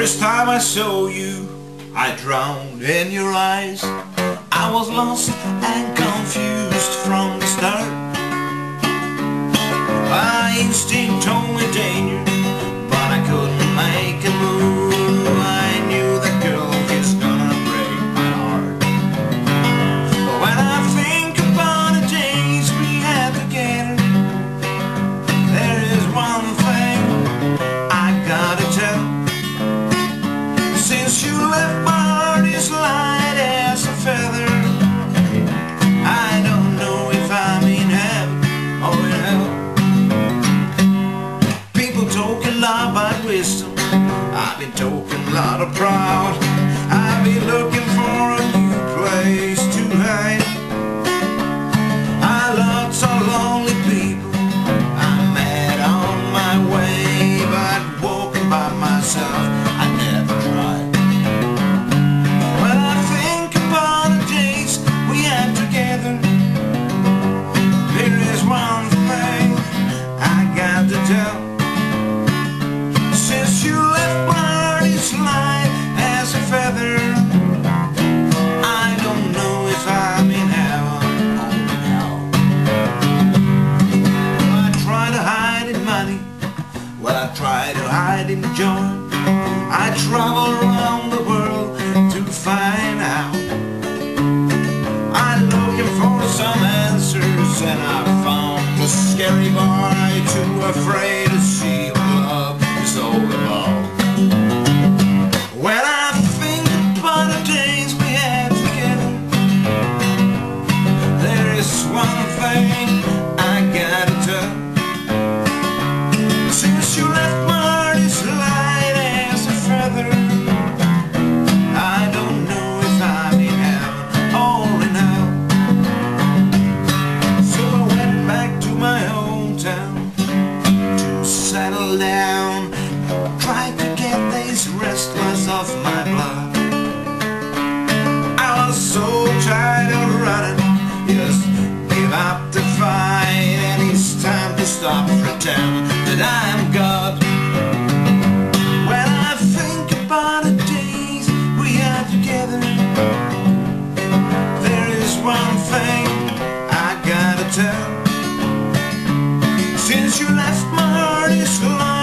First time I saw you, I drowned in your eyes. I was lost and confused from the start. My instinct told me danger, talking a lot of proud. I've been looking for a new place to hide I love so lonely people. I'm mad on my way But walking by myself I never tried. When I think about the days we had together, there is one thing I got to tell. Joy. I travel around the world to find out. I'm looking for some answers and I found a scary boy too afraid to see Since you left my heart is light